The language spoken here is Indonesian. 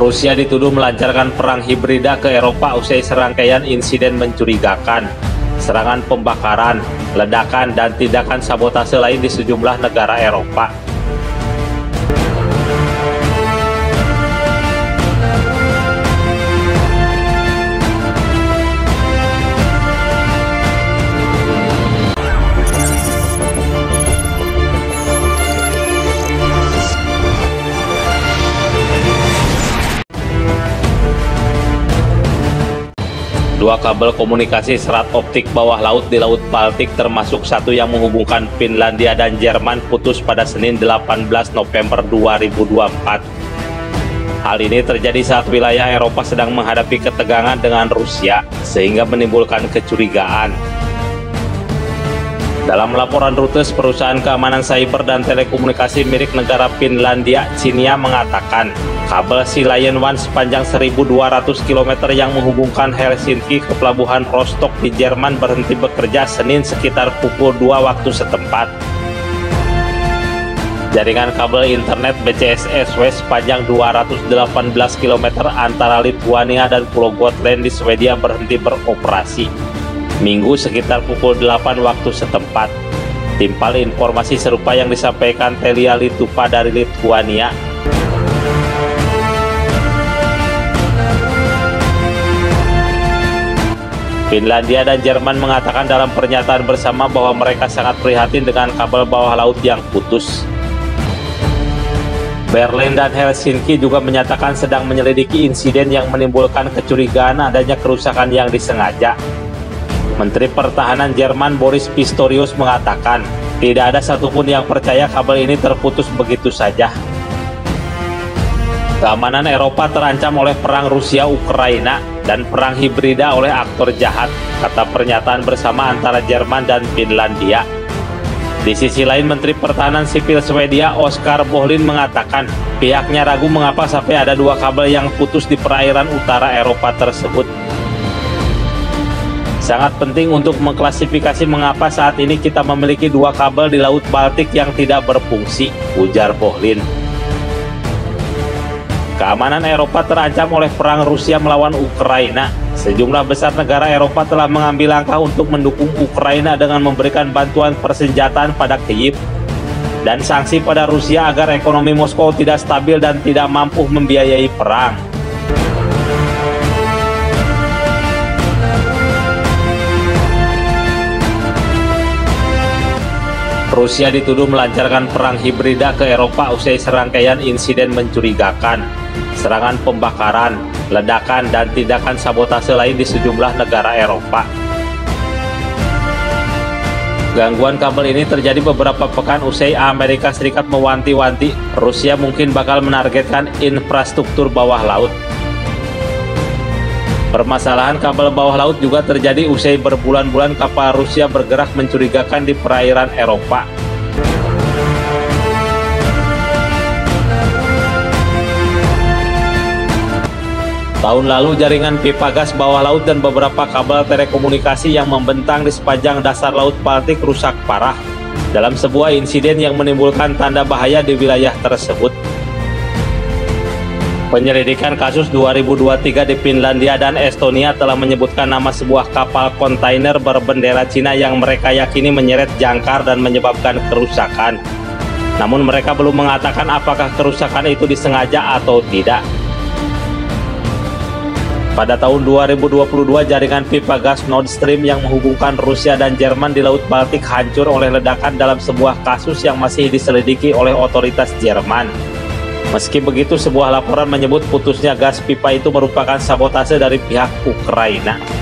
Rusia dituduh melancarkan perang hibrida ke Eropa usai serangkaian insiden mencurigakan, serangan pembakaran, ledakan, dan tindakan sabotase lain di sejumlah negara Eropa. Dua kabel komunikasi serat optik bawah laut di Laut Baltik termasuk satu yang menghubungkan Finlandia dan Jerman putus pada Senin 18 November 2024. Hal ini terjadi saat wilayah Eropa sedang menghadapi ketegangan dengan Rusia, sehingga menimbulkan kecurigaan. Dalam laporan Reuters, perusahaan keamanan cyber dan telekomunikasi milik negara Finlandia, Cinia mengatakan, kabel Sea Lion One sepanjang 1.200 km yang menghubungkan Helsinki ke pelabuhan Rostock di Jerman berhenti bekerja Senin sekitar pukul 2 waktu setempat. Jaringan kabel internet BCSSW sepanjang 218 km antara Lithuania dan Pulau Gotland di Swedia berhenti beroperasi. Minggu sekitar pukul 8 waktu setempat. Timpal informasi serupa yang disampaikan Telia Litupa dari Lithuania. Finlandia dan Jerman mengatakan dalam pernyataan bersama bahwa mereka sangat prihatin dengan kabel bawah laut yang putus. Berlin dan Helsinki juga menyatakan sedang menyelidiki insiden yang menimbulkan kecurigaan adanya kerusakan yang disengaja. Menteri Pertahanan Jerman Boris Pistorius mengatakan, tidak ada satupun yang percaya kabel ini terputus begitu saja. Keamanan Eropa terancam oleh perang Rusia-Ukraina dan perang hibrida oleh aktor jahat, kata pernyataan bersama antara Jerman dan Finlandia. Di sisi lain, Menteri Pertahanan Sipil Swedia Oskar Bohlin mengatakan pihaknya ragu mengapa sampai ada dua kabel yang putus di perairan utara Eropa tersebut. Sangat penting untuk mengklasifikasi mengapa saat ini kita memiliki dua kabel di Laut Baltik yang tidak berfungsi, ujar Pohlin. Keamanan Eropa terancam oleh perang Rusia melawan Ukraina. Sejumlah besar negara Eropa telah mengambil langkah untuk mendukung Ukraina dengan memberikan bantuan persenjataan pada Kyiv dan sanksi pada Rusia agar ekonomi Moskow tidak stabil dan tidak mampu membiayai perang. Rusia dituduh melancarkan perang hibrida ke Eropa usai serangkaian insiden mencurigakan, serangan pembakaran, ledakan, dan tindakan sabotase lain di sejumlah negara Eropa. Gangguan kabel ini terjadi beberapa pekan usai Amerika Serikat mewanti-wanti Rusia mungkin bakal menargetkan infrastruktur bawah laut. Permasalahan kabel bawah laut juga terjadi usai berbulan-bulan kapal Rusia bergerak mencurigakan di perairan Eropa. Tahun lalu jaringan pipa gas bawah laut dan beberapa kabel telekomunikasi yang membentang di sepanjang dasar Laut Baltik rusak parah dalam sebuah insiden yang menimbulkan tanda bahaya di wilayah tersebut. Penyelidikan kasus 2023 di Finlandia dan Estonia telah menyebutkan nama sebuah kapal kontainer berbendera Cina yang mereka yakini menyeret jangkar dan menyebabkan kerusakan. Namun mereka belum mengatakan apakah kerusakan itu disengaja atau tidak. Pada tahun 2022, jaringan pipa gas Nord Stream yang menghubungkan Rusia dan Jerman di Laut Baltik hancur oleh ledakan dalam sebuah kasus yang masih diselidiki oleh otoritas Jerman. Meski begitu, sebuah laporan menyebut putusnya gas pipa itu merupakan sabotase dari pihak Ukraina.